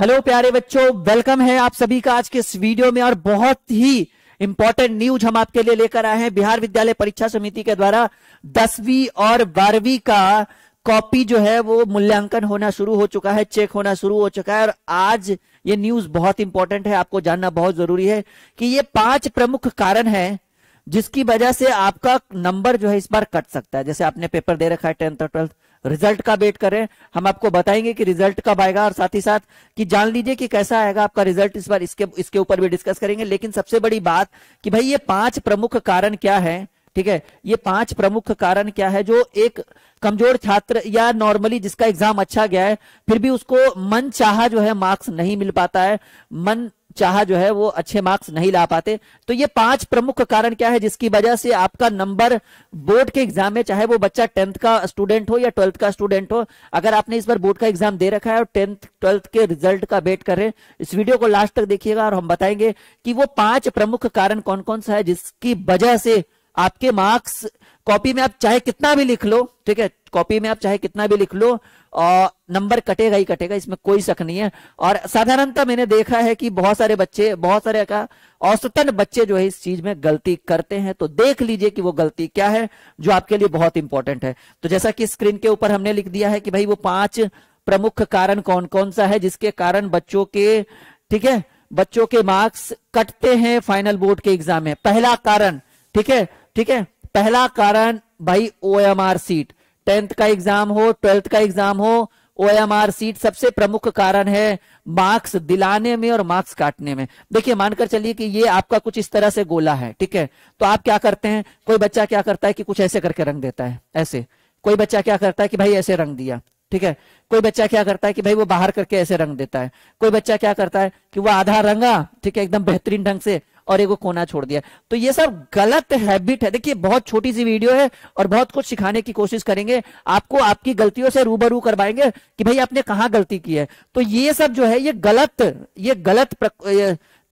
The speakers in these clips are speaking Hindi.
हेलो प्यारे बच्चों, वेलकम है आप सभी का आज के इस वीडियो में और बहुत ही इंपॉर्टेंट न्यूज़ हम आपके लिए लेकर आए हैं। बिहार विद्यालय परीक्षा समिति के द्वारा दसवीं और बारहवीं का कॉपी जो है वो मूल्यांकन होना शुरू हो चुका है चेक होना शुरू हो चुका है और आज ये न्यूज़ बहुत इंपॉर्टेंट है। आपको जानना बहुत ज़रूरी है कि ये पाँच प्रमुख कारण है जिसकी वजह से आपका नंबर जो है इस बार कट सकता है। जैसे आपने पेपर दे रखा है टेंथ और ट्वेल्थ रिज़ल्ट का वेट करें। हम आपको बताएँगे कि रिज़ल्ट कब आएगा और साथ ही साथ कि जान लीजिए कि कैसा आएगा आपका रिज़ल्ट इस बार इसके इसके ऊपर भी डिस्कस करेंगे। लेकिन सबसे बड़ी बात कि भाई ये पाँच प्रमुख कारण क्या है, ठीक है? ये पाँच प्रमुख कारण क्या है जो एक कमज़ोर छात्र या नॉर्मली जिसका एग्ज़ाम अच्छा गया है, फिर भी उसको मन चाह जो है मार्क्स नहीं मिल पाता है। मन चाह जो है वो अच्छे मार्क्स नहीं ला पाते। तो ये पाँच प्रमुख कारण क्या है जिसकी वजह से आपका नंबर बोर्ड के एग्ज़ाम में चाहे वो बच्चा टेंथ का स्टूडेंट हो या ट्वेल्थ का स्टूडेंट हो, अगर आपने इस बार बोर्ड का एग्ज़ाम दे रखा है और टेंथ ट्वेल्थ के रिज़ल्ट का वेट कर रहे हैं, इस वीडियो को लास्ट तक देखिएगा और हम बताएँगे कि वो पाँच प्रमुख कारण कौन कौन सा है जिसकी वजह से आपके मार्क्स कॉपी में आप चाहे कितना भी लिख लो, ठीक है? कॉपी में आप चाहे कितना भी लिख लो और नंबर कटेगा ही कटेगा, इसमें कोई शक नहीं है। और साधारणतः मैंने देखा है कि बहुत सारे बच्चे, बहुत सारे का औसतन बच्चे जो है इस चीज़ में गलती करते हैं तो देख लीजिए कि वो गलती क्या है, जो आपके लिए बहुत इंपॉर्टेंट है। तो जैसा कि स्क्रीन के ऊपर हमने लिख दिया है कि भाई वो पाँच प्रमुख कारण कौन कौन सा है, जिसके कारण बच्चों के, ठीक है? बच्चों के मार्क्स कटते हैं फाइनल बोर्ड के एग्ज़ाम में। पहला कारण, ठीक है? ठीक है? पहला कारण भाई O M R sheet tenth का एग्ज़ाम हो ट्वेल्थ का एग्ज़ाम हो ओ एम आर सीट सबसे प्रमुख कारण है मार्क्स दिलाने में और मार्क्स काटने में। देखिए, मानकर चलिए कि ये आपका कुछ इस तरह से गोला है, ठीक है? तो आप क्या करते हैं? कोई बच्चा क्या करता है कि कुछ ऐसे करके रंग देता है, ऐसे। कोई बच्चा क्या करता है कि भाई ऐसे रंग दिया, ठीक है? कोई बच्चा क्या करता है कि भाई वो बाहर करके ऐसे रंग देता है। कोई बच्चा क्या करता है कि वो आधा रंगा, ठीक है, एकदम बेहतरीन ढंग से और एगो कोना छोड़ दिया। तो ये सब गलत हैबिट है। देखिए, बहुत छोटी सी वीडियो है और बहुत कुछ सिखाने की कोशिश करेंगे। आपको आपकी गलतियों से रूबरू करवाएँगे कि भाई आपने कहा गलती की है। तो ये सब जो है, ये गलत ये गलत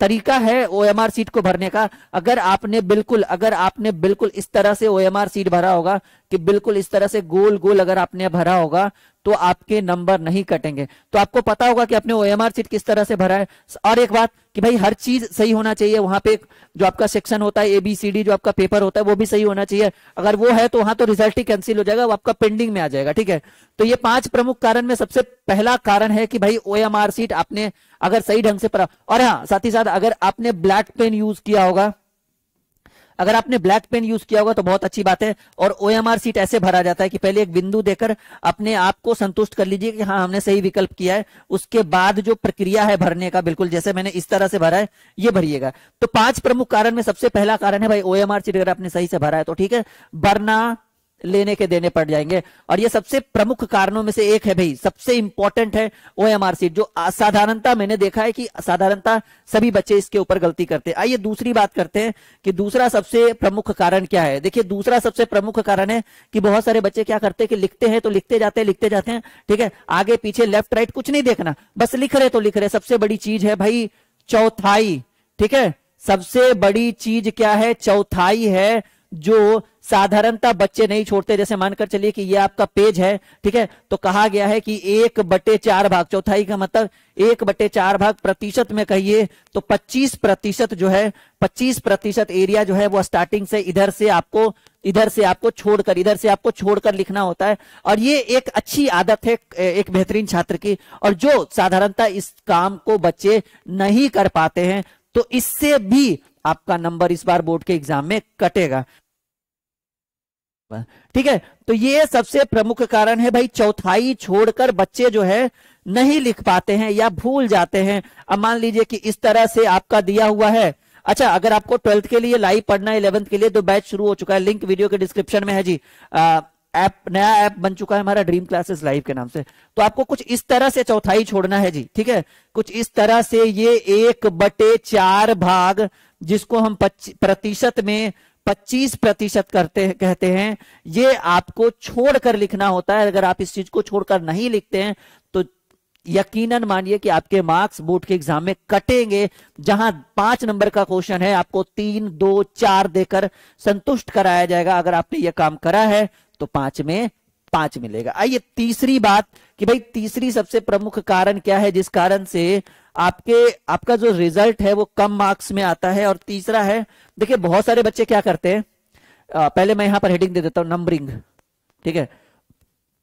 तरीका है ओएमआर सीट को भरने का। अगर आपने बिल्कुल, अगर आपने बिल्कुल इस तरह से ओ सीट भरा होगा कि बिल्कुल इस तरह से गोल गोल अगर आपने भरा होगा तो आपके नंबर नहीं कटेंगे। तो आपको पता होगा कि आपने ओ सीट किस तरह से भरा है। और एक बात कि भाई हर चीज़ सही होना चाहिए। वहाँ पे जो आपका सेक्शन होता है एबीसीडी जो आपका पेपर होता है, वो भी सही होना चाहिए। अगर वो है तो वहाँ तो रिज़ल्ट ही कैंसिल हो जाएगा, वो आपका पेंडिंग में आ जाएगा, ठीक है? तो ये पाँच प्रमुख कारण में सबसे पहला कारण है कि भाई ओ सीट आपने अगर सही ढंग से पढ़ा। और हाँ साथ ही साथ अगर आपने ब्लैक पेन यूज़ किया होगा अगर आपने ब्लैक पेन यूज़ किया होगा तो बहुत अच्छी बात है, और ओएमआर सीट ऐसे भरा जाता है कि पहले एक बिंदु देकर अपने आप को संतुष्ट कर लीजिए कि हाँ हमने सही विकल्प किया है। उसके बाद जो प्रक्रिया है भरने का, बिल्कुल जैसे मैंने इस तरह से भरा है, ये भरिएगा। तो पाँच प्रमुख कारण में सबसे पहला कारण है भाई ओ सीट अगर आपने सही से भरा है तो ठीक है। भरना लेने के देने पड़ जाएँगे। और ये सबसे प्रमुख कारणों में से एक है भाई, सबसे इंपॉर्टेंट है ओ सीट जो असाधारणता मैंने देखा है कि असाधारणता सभी बच्चे इसके ऊपर गलती करते हैं। आइए दूसरी बात करते हैं कि दूसरा सबसे प्रमुख कारण क्या है। देखिए, दूसरा सबसे प्रमुख कारण है कि बहुत सारे बच्चे क्या करते हैं कि लिखते हैं तो लिखते जाते हैं, लिखते जाते हैं, ठीक है? आगे, पीछे लेफ़्ट राइट कुछ नहीं देखना, बस लिख रहे तो लिख रहे। सबसे बड़ी चीज़ है भाई, चौथाई, ठीक है? सबसे बड़ी चीज़ क्या है? चौथाई है जो साधारणता बच्चे नहीं छोड़ते, जैसे मानकर चलिए कि ये आपका पेज है, ठीक है? तो कहा गया है कि एक बटे चार भाग, चौथाई का मतलब एक बटे चार भाग प्रतिशत में कहिए तो 25 प्रतिशत जो है 25 प्रतिशत एरिया जो है वो स्टार्टिंग से इधर से आपको, इधर से आपको छोड़कर, इधर से आपको छोड़कर लिखना होता है। और ये एक अच्छी आदत है, एक बेहतरीन छात्र की। और जो साधारणता इस काम को बच्चे नहीं कर पाते हैं तो इससे भी आपका नंबर इस बार बोर्ड के एग्ज़ाम में कटेगा। ठीक है तो ये सबसे प्रमुख कारण है भाई, चौथाई छोड़कर बच्चे जो है नहीं लिख पाते हैं या भूल जाते हैं। अब मान लीजिए कि इस तरह से आपका दिया हुआ है। अच्छा अगर आपको ट्वेल्थ के लिए लाइव पढ़ना है, इलेवंथ के लिए तो बैच शुरू हो चुका है। लिंक वीडियो के डिस्क्रिप्शन में है जी। ऐप, नया ऐप बन चुका है हमारा ड्रीम क्लासेस लाइव के नाम से। तो आपको कुछ इस तरह से चौथाई छोड़ना है जी, ठीक है? कुछ इस तरह से ये एक बटे चार भाग जिसको हम प्रतिशत में 25 प्रतिशत करते कहते हैं, ये आपको छोड़कर लिखना होता है। अगर आप इस चीज़ को छोड़कर नहीं लिखते हैं तो यकीनन मानिए कि आपके मार्क्स बोर्ड के एग्ज़ाम में कटेंगे। जहाँ पाँच नंबर का क्वेश्चन है, आपको तीन, दो, चार देकर संतुष्ट कराया जाएगा। अगर आपने यह काम करा है तो पाँच में पाँच मिलेगा। आइए तीसरी बात कि भाई तीसरी सबसे प्रमुख कारण क्या है, जिस कारण से आपके, आपका जो रिज़ल्ट है वो कम मार्क्स में आता है। और तीसरा है, देखिए बहुत सारे बच्चे क्या करते हैं? पहले मैं यहाँ पर हेडिंग दे देता हूँ नंबरिंग ठीक है?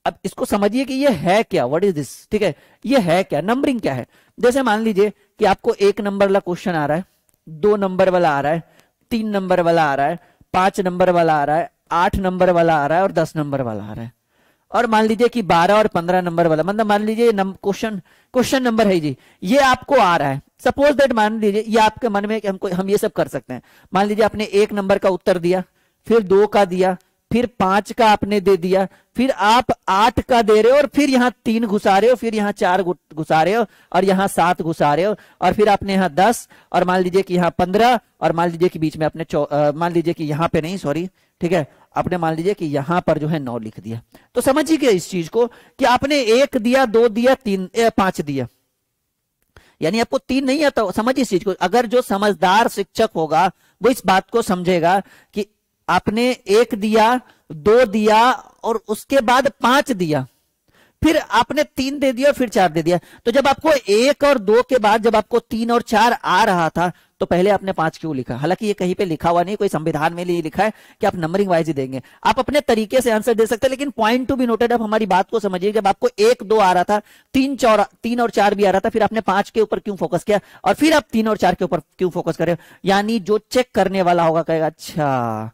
अब इसको समझिए कि ये है क्या? व्हाट इज़ दिस ठीक है? ये है क्या? नंबरिंग क्या है? जैसे मान लीजिए कि आपको एक नंबर वाला क्वेश्चन आ रहा है, दो नंबर वाला आ रहा है, तीन नंबर वाला आ रहा है, पाँच नंबर वाला आ रहा है, आठ नंबर वाला आ रहा है और दस नंबर वाला आ रहा है। और मान लीजिए कि बारह और पंद्रह नंबर वाला मतलब मान लीजिए क्वेश्चन क्वेश्चन नंबर है जी, ये आपको आ रहा है। सपोज़ दैट मान लीजिए, ये आपके मन में हमको, हम ये सब कर सकते हैं। मान लीजिए आपने एक नंबर का उत्तर दिया, फिर दो का दिया फिर पाँच का आपने दे दिया, फिर आप आठ का दे रहे हो और फिर यहाँ तीन घुसा रहे हो, फिर यहाँ चार घुसा रहे हो और यहाँ सात घुसा रहे हो और फिर आपने यहाँ दस और मान लीजिए कि यहाँ पंद्रह और मान लीजिए कि बीच में आपने मान लीजिए कि यहाँ पे नहीं सॉरी ठीक है, आपने मान लीजिए कि यहाँ पर जो है नौ लिख दिया। तो समझिए इस चीज़ को कि आपने एक दिया, दो दिया, तीन पाँच दिया। यानी आपको तीन नहीं आता, समझिए इस चीज़ को, अगर जो समझदार शिक्षक होगा वो इस बात को समझेगा कि आपने एक दिया, दो दिया और उसके बाद पाँच दिया। फिर आपने तीन दे दिया फिर चार दे दिया। तो जब आपको एक और दो के बाद जब आपको तीन और चार आ रहा था तो पहले आपने पाँच क्यों लिखा? हालाँकि ये कहीं पे लिखा हुआ नहीं, कोई संविधान में नहीं लिखा है कि आप नंबरिंग वाइज ही देंगे। आप अपने तरीके से आंसर दे सकते हैं, लेकिन पॉइंट टू बी नोटेड आप हमारी बात को समझिए, जब आपको एक दो आ रहा था, तीन चार, तीन और चार भी आ रहा था, फिर आपने पाँच के ऊपर क्यों फोकस किया? और फिर आप तीन और चार के ऊपर क्यों फोकस करे यानी जो चेक करने वाला होगा कहेगा अच्छा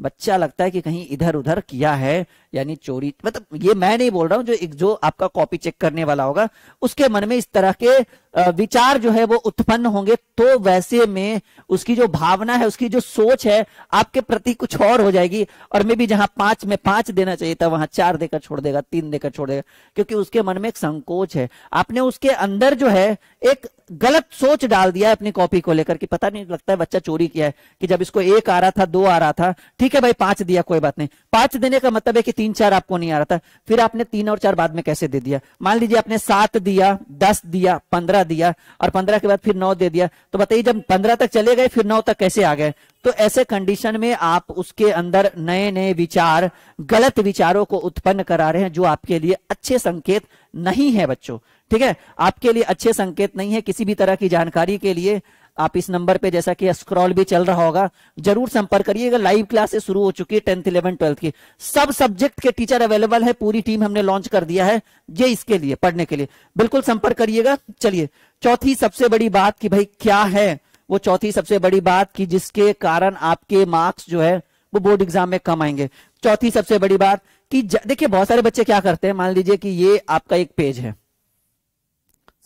बच्चा लगता है कि कहीं इधर उधर किया है, यानी चोरी मतलब ये मैं नहीं बोल रहा हूँ जो एक, जो आपका कॉपी चेक करने वाला होगा, उसके मन में इस तरह के विचार जो है वो उत्पन्न होंगे तो वैसे में उसकी जो भावना है, उसकी जो सोच है, आपके प्रति कुछ और हो जाएगी। और मे भी जहाँ पाँच में पाँच देना चाहिए था, वहाँ चार देकर छोड़ देगा, तीन देकर छोड़ देगा, क्योंकि उसके मन में एक संकोच है। आपने उसके अंदर जो है, एक गलत सोच डाल दिया है अपनी कॉपी को लेकर कि पता नहीं, लगता है बच्चा चोरी किया है, कि जब इसको एक आ रहा था, दो आ रहा था, ठीक है भाई, पाँच दिया, कोई बात नहीं। पाँच देने का मतलब है कि तीन चार आपको नहीं आ रहा था। फिर आपने तीन और चार बाद में कैसे दे दिया? मान लीजिए आपने सात दिया, दस दिया, पंद्रह दिया और पंद्रह के बाद फिर नौ दे दिया। तो बताइए, जब पंद्रह तक चले गए, फिर नौ तक कैसे आ गए? तो ऐसे कंडीशन में आप उसके अंदर नए नए विचार, गलत विचारों को उत्पन्न करा रहे हैं, जो आपके लिए अच्छे संकेत नहीं है, बच्चों। ठीक है? आपके लिए अच्छे संकेत नहीं है किसी भी तरह की जानकारी के लिए। आप इस नंबर पे जैसा कि स्क्रॉल भी चल रहा होगा, ज़रूर संपर्क करिएगा। लाइव क्लासेस शुरू हो चुकी है टेंथ इलेवन ट्वेल्थ की। सब सब्जेक्ट के टीचर अवेलेबल है, पूरी टीम हमने लॉन्च कर दिया है, ये इसके लिए, पढ़ने के लिए। बिल्कुल संपर्क करिएगा। चलिए, चौथी सबसे बड़ी बात कि भाई क्या है? वो चौथी सबसे बड़ी बात की जिसके कारण आपके मार्क्स जो है, वो बोर्ड एग्ज़ाम में कम आएँगे। चौथी सबसे बड़ी बात कि देखिए, बहुत सारे बच्चे क्या करते हैं? मान लीजिए कि ये आपका एक पेज है।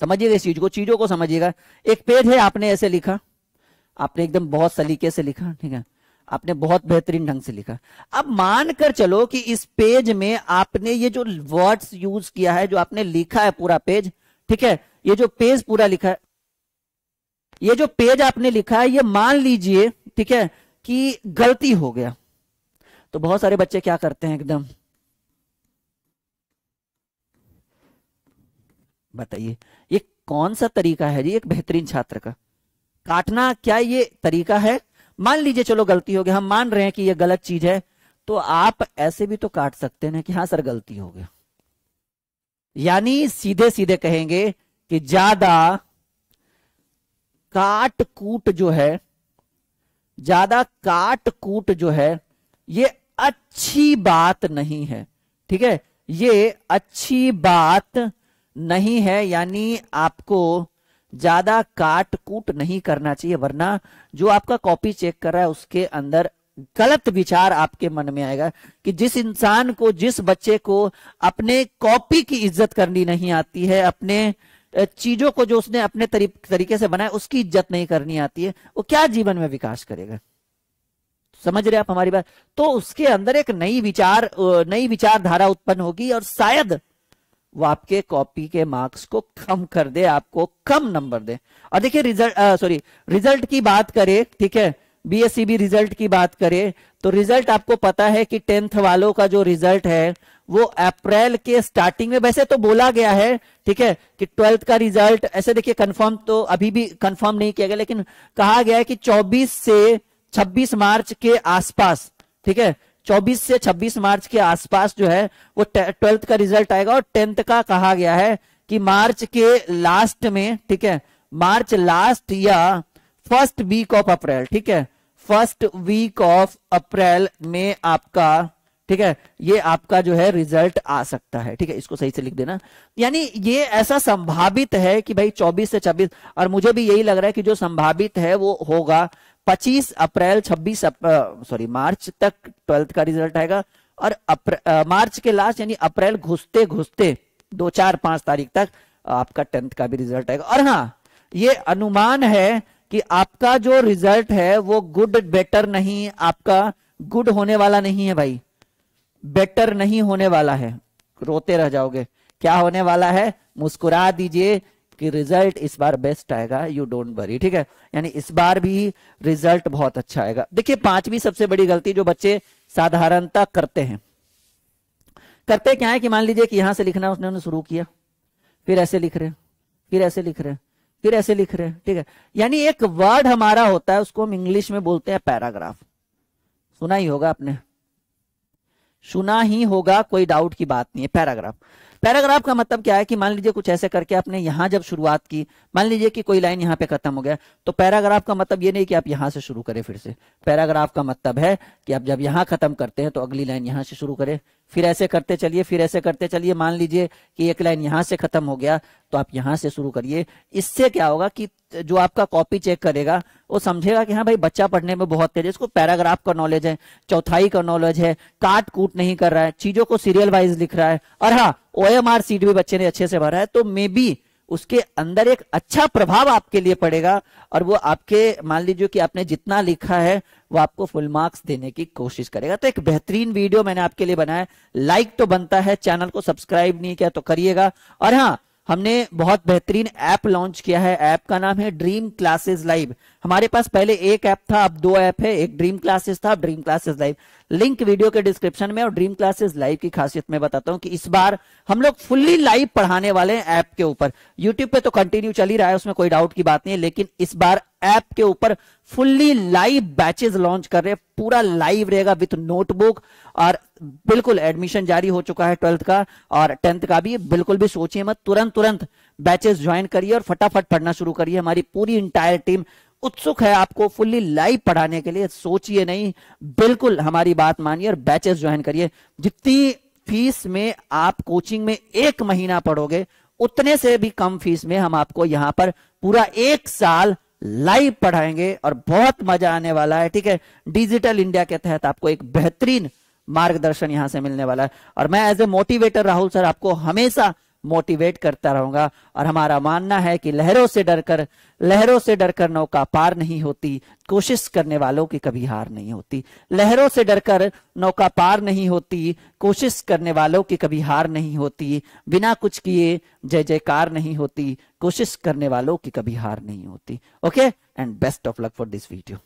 समझिएगा इस चीज़ को, चीज़ों को समझिएगा। एक पेज है, आपने ऐसे लिखा। आपने एकदम बहुत सलीके से लिखा, ठीक है? आपने बहुत बेहतरीन ढंग से लिखा। अब मानकर चलो कि इस पेज में आपने ये जो वर्ड्स यूज़ किया है, जो आपने लिखा है पूरा पेज, ठीक है? ये जो पेज पूरा लिखा है, ये जो पेज आपने लिखा है, ये मान लीजिए, ठीक है, कि गलती हो गया। तो बहुत सारे बच्चे क्या करते हैं एकदम? बताइए। कौन सा तरीका है जी, एक बेहतरीन छात्र का? काटना क्या ये तरीका है? मान लीजिए, चलो गलती हो गया, हम मान रहे हैं कि ये गलत चीज़ है तो आप ऐसे भी तो काट सकते हैं कि हाँ सर, गलती हो गया। यानी सीधे सीधे कहेंगे कि ज़्यादा काट कूट जो है, ज़्यादा काट कूट जो है, ये अच्छी बात नहीं है, ठीक है? ये अच्छी बात नहीं है, यानी आपको ज़्यादा काट कूट नहीं करना चाहिए, वरना जो आपका कॉपी चेक कर रहा है, उसके अंदर गलत विचार आपके मन में आएगा कि जिस इंसान को, जिस बच्चे को अपने कॉपी की इज़्ज़त करनी नहीं आती है, अपने चीज़ों को जो उसने अपने तरीके से बनाया, उसकी इज़्ज़त नहीं करनी आती है, वो क्या जीवन में विकास करेगा? समझ रहे आप हमारी बात? तो उसके अंदर एक नई विचार नई विचारधारा उत्पन्न होगी और शायद वो आपके कॉपी के मार्क्स को कम कर दे, आपको कम नंबर दे। और देखिए रिज़ल्ट सॉरी रिज़ल्ट की बात करें, ठीक है? बीएससीबी रिज़ल्ट की बात करें तो रिज़ल्ट आपको पता है कि टेंथ वालों का जो रिज़ल्ट है, वो अप्रैल के स्टार्टिंग में, वैसे तो बोला गया है, ठीक है, कि ट्वेल्थ का रिज़ल्ट ऐसे देखिए कंफर्म तो अभी भी कंफर्म नहीं किया गया, लेकिन कहा गया है कि 24 से 26 मार्च के आसपास, ठीक है 24 से 26 मार्च के आसपास जो है, वो ट्वेल्थ का रिज़ल्ट आएगा और टेंथ का कहा गया है कि मार्च के लास्ट में, ठीक है, मार्च लास्ट या फ़र्स्ट वीक ऑफ़ अप्रैल, ठीक है, फ़र्स्ट वीक ऑफ़ अप्रैल में आपका, ठीक है, ये आपका जो है रिज़ल्ट आ सकता है, ठीक है, इसको सही से लिख देना। यानी ये ऐसा संभावित है कि भाई 24 से 26 और मुझे भी यही लग रहा है कि जो संभावित है वो होगा 25 अप्रैल 26 सॉरी मार्च तक ट्वेल्थ का रिज़ल्ट आएगा और मार्च के लास्ट यानी अप्रैल घुसते घुसते दो चार पाँच तारीख तक आपका टेंथ का भी रिज़ल्ट आएगा। और हाँ ये अनुमान है कि आपका जो रिज़ल्ट है वो गुड, बेटर नहीं, आपका गुड होने वाला नहीं है भाई। बेटर नहीं होने वाला है। रोते रह जाओगे। क्या होने वाला है? मुस्कुरा दीजिए। कि रिज़ल्ट इस बार बेस्ट आएगा यू डोंट वरी ठीक है? यानी इस बार भी रिज़ल्ट बहुत अच्छा आएगा। देखिए, पांचवी सबसे बड़ी गलती जो बच्चे साधारणता करते हैं। करते क्या है कि मान लीजिए कि यहाँ से लिखना उसने शुरू किया, फिर ऐसे लिख रहे, फिर ऐसे लिख रहे, फिर ऐसे लिख रहे, ठीक है? यानी एक वर्ड हमारा होता है, उसको हम इंग्लिश में बोलते हैं पैराग्राफ सुना ही होगा आपने? सुना ही होगा, कोई डाउट की बात नहीं है पैराग्राफ पैराग्राफ का मतलब क्या है कि मान लीजिए कुछ ऐसे करके आपने यहाँ जब शुरुआत की, मान लीजिए कि कोई लाइन यहाँ पे खत्म हो गया तो पैराग्राफ का मतलब ये नहीं कि आप यहाँ से शुरू करें फिर से। पैराग्राफ का मतलब है कि आप जब यहाँ खत्म करते हैं तो अगली लाइन यहाँ से शुरू करें। फिर ऐसे करते चलिए, फिर ऐसे करते चलिए। मान लीजिए कि एक लाइन यहाँ से खत्म हो गया तो आप यहाँ से शुरू करिए। इससे क्या होगा कि जो आपका कॉपी चेक करेगा, वो समझेगा कि हाँ भाई, बच्चा पढ़ने में बहुत तेज है। इसको पैराग्राफ का नॉलेज है, चौथाई का नॉलेज है, काट कूट नहीं कर रहा है, चीज़ों को सीरियल वाइज लिख रहा है। और हाँ ओ सीट भी बच्चे ने अच्छे से भरा है तो मे बी उसके अंदर एक अच्छा प्रभाव आपके लिए पड़ेगा और वो आपके, मान लीजिए कि आपने जितना लिखा है, वो आपको फुल मार्क्स देने की कोशिश करेगा। तो एक बेहतरीन वीडियो मैंने आपके लिए बनाया। लाइक तो बनता है, चैनल को सब्सक्राइब नहीं किया तो करिएगा। और हाँ हमने बहुत बेहतरीन ऐप लॉन्च किया है। ऐप का नाम है ड्रीम क्लासेस लाइव हमारे पास पहले एक ऐप था, अब दो ऐप है। एक ड्रीम क्लासेस था Dream Classes live link video के डिस्क्रिप्शन में और ड्रीम क्लासेस लाइव की खासियत में बताता हूँ कि इस बार हम लोग फुल्ली लाइव पढ़ाने वाले हैं ऐप के ऊपर। यूट्यूब पे तो कंटिन्यू चल ही रहा है, उसमें कोई डाउट की बात नहीं है, लेकिन इस बार ऐप के ऊपर फुल्ली लाइव बैचेस लॉन्च कर रहे हैं। पूरा लाइव रहेगा विथ नोटबुक और बिल्कुल एडमिशन जारी हो चुका है ट्वेल्थ का और टेंथ का भी। बिल्कुल भी सोचिए मत तुरंत तुरंत बैचेस ज्वाइन करिए और फटाफट पढ़ना शुरू करिए। हमारी पूरी इंटायर टीम उत्सुक है आपको फुल्ली लाइव पढ़ाने के लिए। सोचिए नहीं, बिल्कुल हमारी बात मानिए और बैचेस ज्वाइन करिए। जितनी फ़ीस में आप कोचिंग में एक महीना पढ़ोगे, उतने से भी कम फ़ीस में हम आपको यहाँ पर पूरा एक साल लाइव पढ़ाएँगे और बहुत मज़ा आने वाला है, ठीक है? डिजिटल इंडिया के तहत आपको एक बेहतरीन मार्गदर्शन यहाँ से मिलने वाला है। और मैं as a motivator Rahul sir आपको हमेशा मोटिवेट करता रहूँगा। और हमारा मानना है कि लहरों से डरकर, लहरों से डरकर नौका पार नहीं होती। कोशिश करने वालों की कभी हार नहीं होती। लहरों से डरकर नौका पार नहीं होती। कोशिश करने वालों की कभी हार नहीं होती। बिना कुछ किए जय जयकार नहीं होती। कोशिश करने वालों की कभी हार नहीं होती। Okay and best of luck for this video